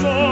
so